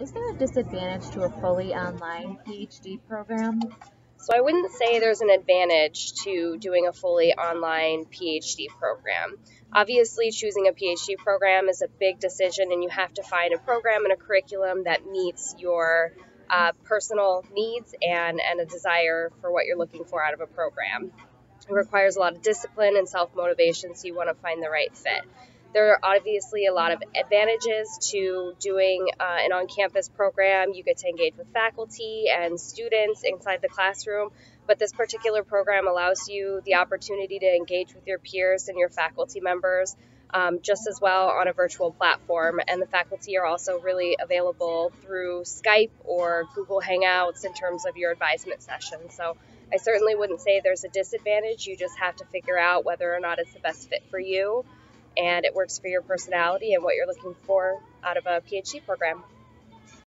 Is there a disadvantage to a fully online PhD program? So I wouldn't say there's an advantage to doing a fully online PhD program. Obviously, choosing a PhD program is a big decision, and you have to find a program and a curriculum that meets your uh, personal needs and, and a desire for what you're looking for out of a program. It requires a lot of discipline and self motivation, so you want to find the right fit. There are obviously a lot of advantages to doing uh, an on campus program. You get to engage with faculty and students inside the classroom, but this particular program allows you the opportunity to engage with your peers and your faculty members um, just as well on a virtual platform. And the faculty are also really available through Skype or Google Hangouts in terms of your advisement sessions. So I certainly wouldn't say there's a disadvantage. You just have to figure out whether or not it's the best fit for you and it works for your personality and what you're looking for out of a PhD program.